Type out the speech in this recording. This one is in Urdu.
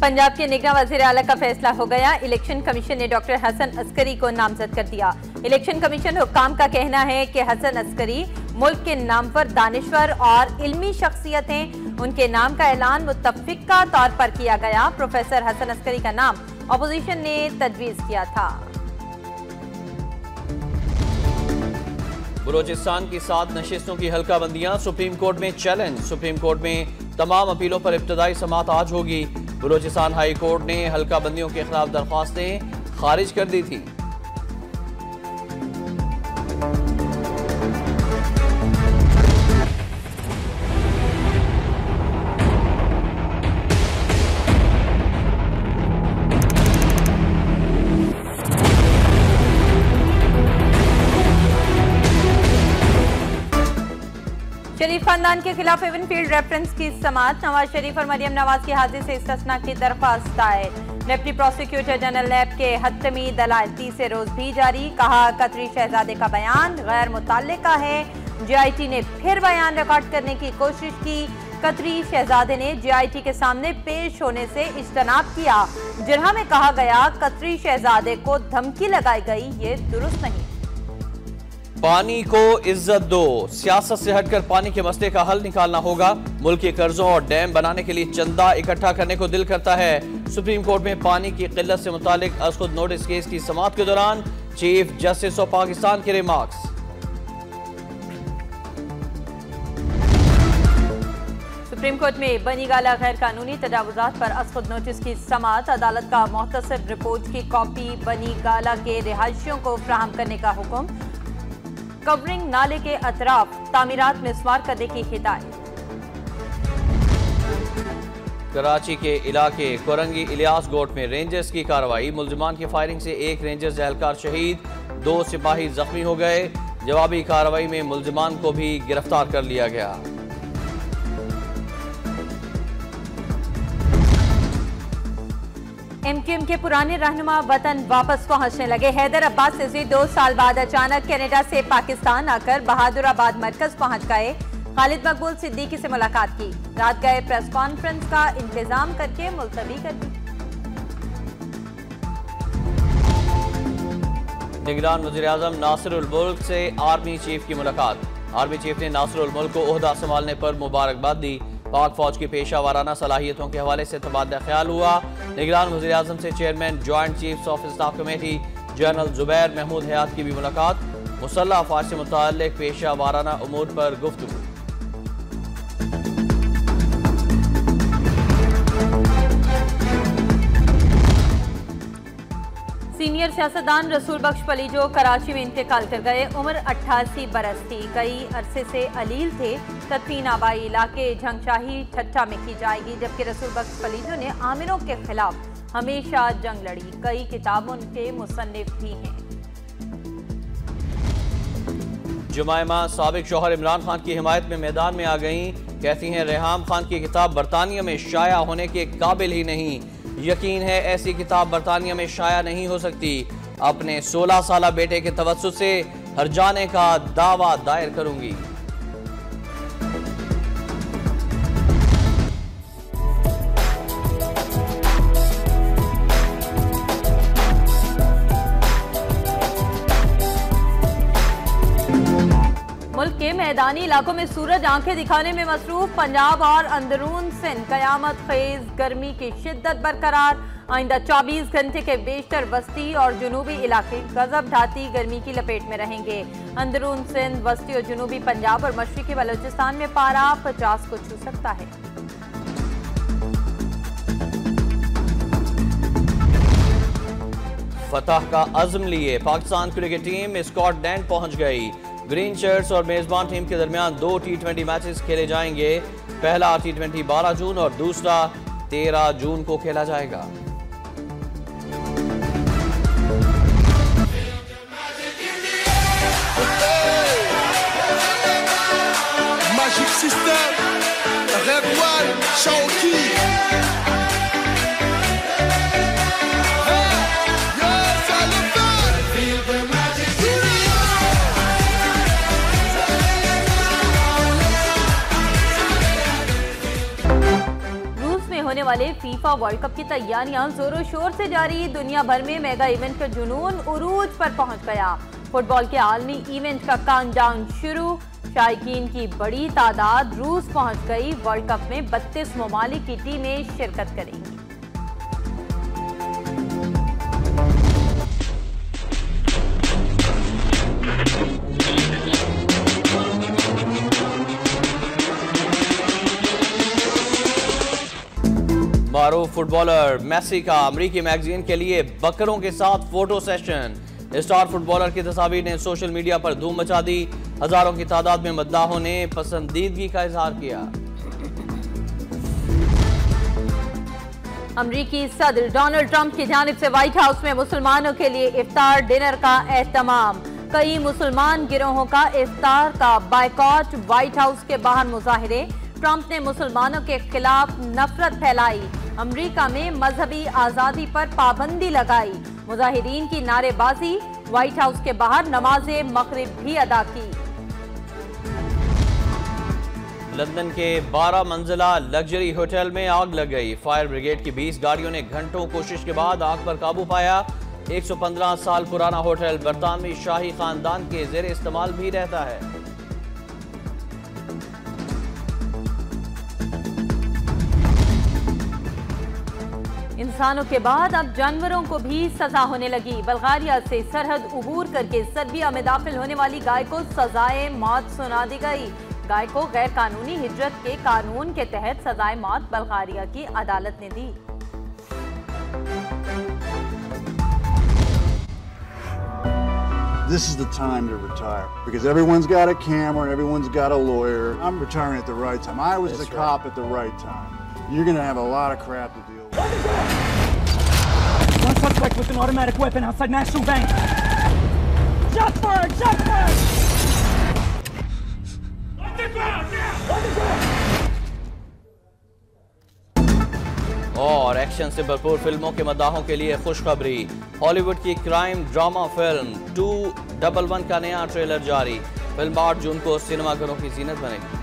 پنجاب کے نگرہ وزیر اعلیٰ کا فیصلہ ہو گیا۔ الیکشن کمیشن نے ڈاکٹر حسن عسکری کو نامزد کر دیا۔ الیکشن کمیشن حکام کا کہنا ہے کہ حسن عسکری ملک کے نام پر دانشور اور علمی شخصیت ہیں ان کے نام کا اعلان متفقہ طور پر کیا گیا۔ پروفیسر حسن عسکری کا نام اپوزیشن نے تجویز کیا تھا۔ بلوچستان کی سات نشستوں کی حلقہ بندیاں سپریم کورٹ میں چیلنج۔ سپریم کورٹ میں تمام اپیلوں پر ابتدائی سماعت آج ہوگی۔ بلوچستان ہائی کورٹ نے حلقہ بندیوں کے خلاف درخواستیں خارج کر دی تھیں۔ شریف خاندان کے خلاف ایون فیلڈ ریفرنس کی سماعت، نواز شریف اور مریم نواز کی حاضر سے استثناء کی درخواست آئے ڈپٹی پروسیکیوٹر جنرل نیب کے حتمی دلائل تیسرے روز بھی جاری۔ کہا، قطری شہزادے کا بیان غیر متعلقہ ہے۔ جی آئی ٹی نے پھر بیان ریکارڈ کرنے کی کوشش کی۔ قطری شہزادے نے جی آئی ٹی کے سامنے پیش ہونے سے اجتناب کیا۔ جرہا میں کہا گیا، قطری شہزادے کو دھمکی لگائی گئی، یہ درست نہیں۔ پانی کو عزت دو۔ سیاست سے ہٹ کر پانی کے مسئلے کا حل نکالنا ہوگا۔ ملک کے قرضوں اور ڈیم بنانے کے لیے چندہ اکٹھا کرنے کو دل کرتا ہے۔ سپریم کورٹ میں پانی کی قلت سے متعلق از خود نوٹس کیس کی سماعت کے دوران چیف جسٹس آف پاکستان کے ریمارکس۔ سپریم کورٹ میں بنی گالا غیر قانونی تجاوزات پر از خود نوٹس کی سماعت۔ عدالت کا مختصر رپورٹ کی کاپی بنی گالا کے رہائشیوں کو فراہم کرنے کا حکم۔ کورنگ نالے کے اطراف تعمیرات میں سوار کرنے کی ہدایت۔ کراچی کے علاقے کورنگی الیاس گوٹ میں رینجرز کی کاروائی ملزمان کی فائرنگ سے ایک رینجرز اہلکار شہید، دو سپاہی زخمی ہو گئے۔ جوابی کاروائی میں ملزمان کو بھی گرفتار کر لیا گیا۔ ایم کیو ایم کے پرانے رہنما وطن واپس پہنچنے لگے. حیدر عباس سے دو سال بعد اچانک کینیڈا سے پاکستان آ کر بہادر آباد مرکز پہنچ گئے. خالد مقبول صدیقی سے ملاقات کی. رات گئے پریس کانفرنس کا انتظام کر کے ملتوی کر دی. نگران وزیراعظم ناصر الملک سے آرمی چیف کی ملاقات. آرمی چیف نے ناصر الملک کو عہدہ سنبھالنے پر مبارکباد دی. پاک فوج کی پیشہ وارانہ صلاحیتوں کے حوالے سے تبادلہ خیال ہوا. نگران وزیر اعظم سے chairman joint chief of staff committee general Zubair Mahmood Hayat کی بھی ملاقات، مسلح افواج سے متعلق پیشہ وارانہ امور پر گفتگو۔ سینئر سیاستدان رسول بخش پلیجو کراچی میں انتقال کر گئے، عمر اٹھاسی برس تھی۔ کئی عرصے سے علیل تھے۔ تدفین آبائی علاقے جھنگ شاہی ٹھٹا میں کی جائے گی، جبکہ رسول بخش پلیجو نے عامروں کے خلاف ہمیشہ جنگ لڑی۔ کئی کتابوں کے مصنف بھی ہیں۔ جمائمہ سابق شوہر عمران خان کی حمایت میں میدان میں آ گئیں۔ کہتی ہیں، ریحام خان کی کتاب برطانیہ میں شائع ہونے کے قابل ہی نہیں۔ یقین ہے، ایسی کتاب برطانیہ میں شائع نہیں ہو سکتی۔ اپنے سولہ سالہ بیٹے کے توسط سے ہر جانے کا دعویٰ دائر کروں گی۔ میدانی علاقوں میں سورج آنکھیں دکھانے میں مصروف، پنجاب اور اندرون سن قیامت خیز، گرمی کی شدت برقرار۔ آئندہ چوبیس گھنٹے کے بیشتر وسطی اور جنوبی علاقے غزب ڈھاتی گرمی کی لپیٹ میں رہیں گے۔ اندرون سن وسطی اور جنوبی پنجاب اور مشرقی بلوچستان میں پارا پچاس کو چھو سکتا ہے۔ فتح کا عزم لیے Pakistan cricket team Scotland پہنچ گئی۔ گرین شرٹس اور میزبان ٹیم کے درمیان دو ٹی ٹوینٹی میچز کھیلے جائیں گے۔ پہلا ٹی ٹوینٹی بارہ جون اور دوسرا تیرہ جون کو کھیلا جائے گا۔ Show والے فیفا ورلڈ کپ کی تیاریاں زور و شور سے جاری۔ دنیا بھر میں میگا ایونٹ کا جنون عروج پر پہنچ گیا۔ فٹ بال کے عالمی ایونٹ کا کاؤنٹ ڈاؤن شروع۔ شائقین کی بڑی تعداد روس پہنچ گئی۔ ورلڈ کپ میں بتیس ممالک کی ٹیمیں شرکت کریں گی۔ معروف فٹ بالر میسی کا امریکی میگزین کے لیے بکروں کے ساتھ photo session. Star footballer کی تصاویر نے سوشل میڈیا پر دھوم مچا دی۔ ہزاروں کی تعداد میں مداحوں نے پسندیدگی کا اظہار کیا۔ امریکی صدر ڈونلڈ ٹرمپ کی جانب سے وائٹ ہاؤس میں مسلمانوں کے لیے افطار ڈنر کا اہتمام۔ کئی مسلمان گروہوں کا افطار کا بائیکاٹ۔ وائٹ ہاؤس کے باہر مظاہرے۔ ٹرمپ نے مسلمانوں کے خلاف نفرت پھیلائی۔ امریکہ میں مذہبی آزادی پر پابندی لگائی۔ مظاہرین کی نعرے بازی، وائٹ ہاؤس کے باہر نماز مغرب بھی ادا کی۔ لندن کے بارہ منزلہ لگژری ہوٹل میں آگ لگ گئی۔ فائر بریگیڈ کی بیس گاڑیوں نے گھنٹوں کوشش کے بعد آگ پر قابو پایا۔ ایک سو پندرہ سال پرانا ہوٹل برطانوی شاہی خاندان کے زیر استعمال بھی رہتا ہے۔ انسانوں کے بعد اب جانوروں کو بھی سزا ہونے لگی بلغاریہ سے سرحد عبور کر کے سربیا میں داخل ہونے والی گائے کو سزائے موت سنا دی گئی گائے کو غیر قانونی ہجرت کے قانون کے تحت سزائے موت بلغاریہ کی عدالت نے دی This is the time to retire because everyone's got a camera and everyone's got a lawyer. I'm retiring at the right time. I was the cop at the right time. You're going to have a lot of crap to deal with. Suspect with an automatic weapon outside National Bank. Shots fired! Shots fired! On the ground now! On the ground! اور ایکشن سے بھرپور فلموں کے مداحوں کے لیے خوشخبری ہالی ووڈ کی crime drama film two double one کا نیا ٹریلر جاری فلم آٹھ جون کو سینما گھروں کی زینت بنے گی